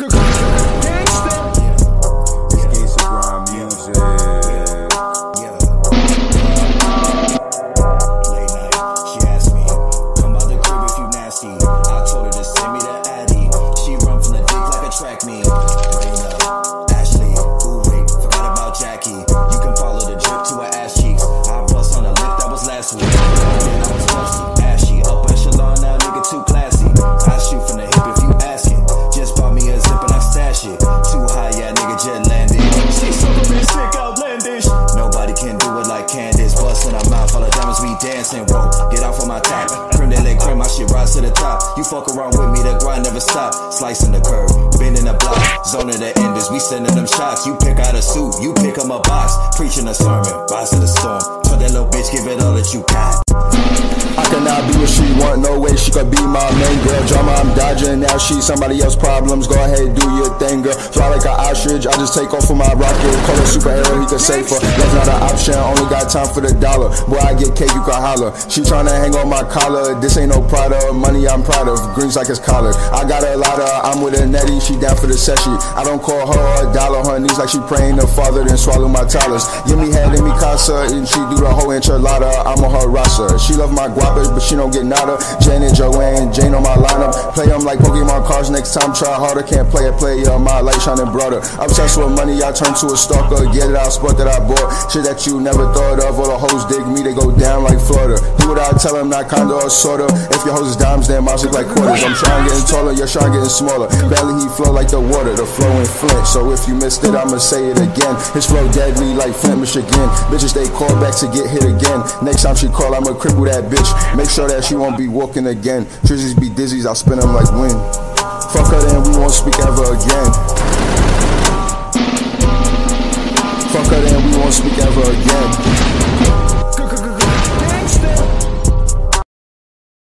Good. Dancing, whoa. Get off of my top. Creme de la creme, my shit rise to the top. You fuck around with me, the grind never stop. Slicing the curve, bending the block. Zone of the enders, we sending them shots. You pick out a suit, you pick them a box. Preaching a sermon, rise to the storm. Tell that little bitch, give it all that you got. I cannot be what she want, no way she could be my main girl. Drama, I'm dodging, now she somebody else's problems. Go ahead, do your thing, girl. Fly like an ostrich, I just take off for my rocket. Call a superhero, he could save her. That's not an option, only time for the dollar. Boy, I get cake, you can holler. She tryna hang on my collar, this ain't no Prada. Money I'm proud of, greens like it's collard. I got a lot of, I'm with a netty, she down for the session. I don't call her a dollar, her knees like she praying to father, then swallow my dollars. Give me head in me casa, and she do the whole enchilada. I'm her roster. She love my guapa, but she don't get nada. Jane and Joanne, Jane on my lineup. Play them like Pokemon cards next time, try harder. Can't play it, play uh, my light shining brighter. Obsessed with money, I turn to a stalker. Get it out, spot that I bought. Shit that you never thought of. All the hoes dig me, they go down like Florida. Do what I tell them, not kinda or sorta. If your hoes is dimes, then mine look like quarters. I'm trying getting taller, your shine getting smaller. Belly he flow like the water, the flow in Flint. So if you missed it, I'ma say it again. His flow deadly like Flint, Michigan. Bitches they call back to get hit again. Next time she call, I'ma cripple that bitch. Make sure that she won't be walking again. Trizzies be dizzies, I'll spin them like wind. Fuck her, then we won't speak ever again. Fuck her, then we won't speak ever again.